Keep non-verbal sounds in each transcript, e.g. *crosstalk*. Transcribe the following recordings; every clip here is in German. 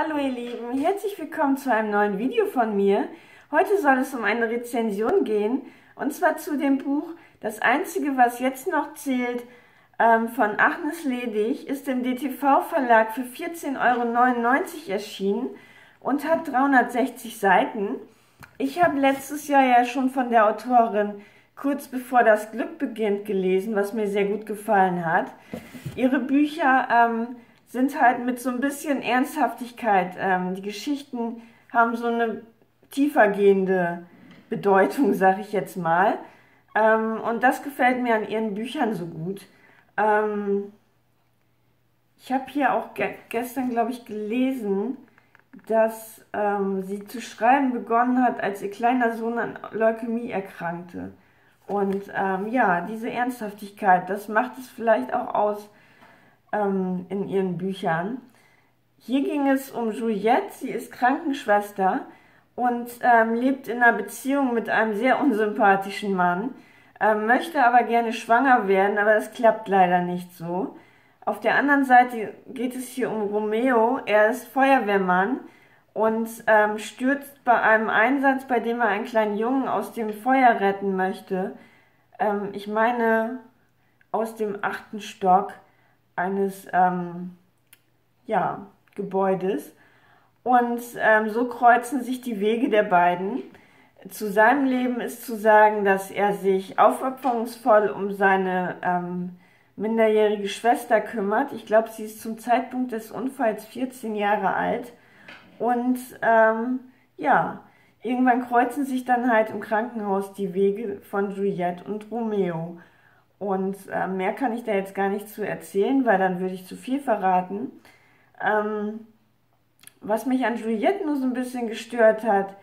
Hallo ihr Lieben, herzlich willkommen zu einem neuen Video von mir. Heute soll es um eine Rezension gehen und zwar zu dem Buch Das Einzige, was jetzt noch zählt ähm, von Agnes Ledig ist im DTV Verlag für 14,99 Euro erschienen und hat 360 Seiten. Ich habe letztes Jahr ja schon von der Autorin kurz bevor das Glück beginnt gelesen, was mir sehr gut gefallen hat. Ihre Bücher ähm, sind halt mit so ein bisschen Ernsthaftigkeit. Ähm, die Geschichten haben so eine tiefergehende Bedeutung, sag ich jetzt mal. Ähm, und das gefällt mir an ihren Büchern so gut. Ähm, ich habe hier auch ge gestern, glaube ich, gelesen, dass ähm, sie zu schreiben begonnen hat, als ihr kleiner Sohn an Leukämie erkrankte. Und ähm, ja, diese Ernsthaftigkeit, das macht es vielleicht auch aus, ähm, in ihren Büchern. Hier ging es um Juliette, sie ist Krankenschwester und ähm, lebt in einer Beziehung mit einem sehr unsympathischen Mann, ähm, möchte aber gerne schwanger werden, aber das klappt leider nicht so. Auf der anderen Seite geht es hier um Romeo, er ist Feuerwehrmann und ähm, stürzt bei einem Einsatz, bei dem er einen kleinen Jungen aus dem Feuer retten möchte. Ähm, ich meine aus dem achten Stock eines ähm, ja, Gebäudes. Und ähm, so kreuzen sich die Wege der beiden. Zu seinem Leben ist zu sagen, dass er sich aufopferungsvoll um seine ähm, minderjährige Schwester kümmert. Ich glaube, sie ist zum Zeitpunkt des Unfalls 14 Jahre alt. Und ähm, ja, irgendwann kreuzen sich dann halt im Krankenhaus die Wege von Juliette und Romeo. Und äh, mehr kann ich da jetzt gar nicht zu erzählen, weil dann würde ich zu viel verraten. Ähm, was mich an Juliette nur so ein bisschen gestört hat,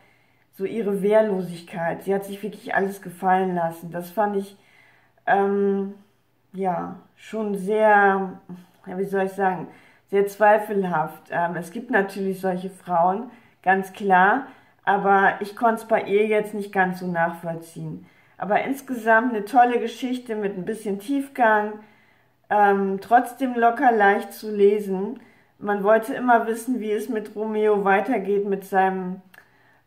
so ihre Wehrlosigkeit. Sie hat sich wirklich alles gefallen lassen. Das fand ich, ähm, ja, schon sehr, ja, wie soll ich sagen, sehr zweifelhaft. Ähm, es gibt natürlich solche Frauen, ganz klar, aber ich konnte es bei ihr jetzt nicht ganz so nachvollziehen. Aber insgesamt eine tolle Geschichte mit ein bisschen Tiefgang, ähm, trotzdem locker leicht zu lesen. Man wollte immer wissen, wie es mit Romeo weitergeht mit seinen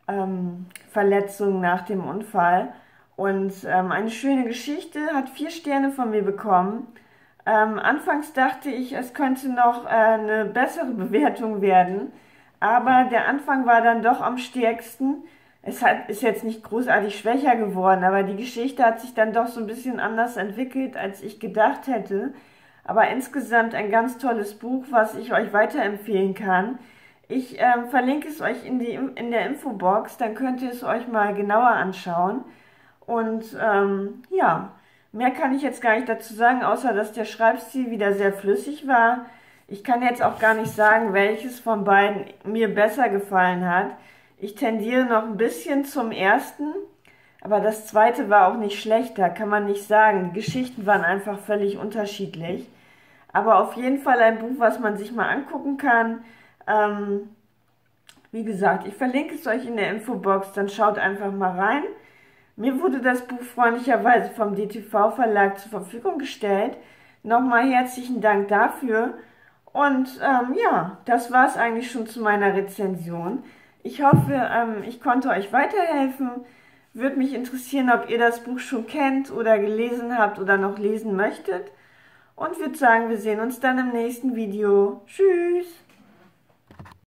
ähm, Verletzungen nach dem Unfall. Und ähm, eine schöne Geschichte, hat vier Sterne von mir bekommen. Ähm, anfangs dachte ich, es könnte noch äh, eine bessere *laughs* Bewertung werden, aber der Anfang war dann doch am stärksten es hat, ist jetzt nicht großartig schwächer geworden, aber die Geschichte hat sich dann doch so ein bisschen anders entwickelt, als ich gedacht hätte. Aber insgesamt ein ganz tolles Buch, was ich euch weiterempfehlen kann. Ich ähm, verlinke es euch in, die, in der Infobox, dann könnt ihr es euch mal genauer anschauen. Und ähm, ja, mehr kann ich jetzt gar nicht dazu sagen, außer dass der Schreibstil wieder sehr flüssig war. Ich kann jetzt auch gar nicht sagen, welches von beiden mir besser gefallen hat. Ich tendiere noch ein bisschen zum ersten, aber das zweite war auch nicht schlechter, kann man nicht sagen. Die Geschichten waren einfach völlig unterschiedlich. Aber auf jeden Fall ein Buch, was man sich mal angucken kann. Ähm, wie gesagt, ich verlinke es euch in der Infobox, dann schaut einfach mal rein. Mir wurde das Buch freundlicherweise vom DTV Verlag zur Verfügung gestellt. Nochmal herzlichen Dank dafür. Und ähm, ja, das war es eigentlich schon zu meiner Rezension. Ich hoffe, ähm, ich konnte euch weiterhelfen. Würde mich interessieren, ob ihr das Buch schon kennt oder gelesen habt oder noch lesen möchtet. Und würde sagen, wir sehen uns dann im nächsten Video. Tschüss!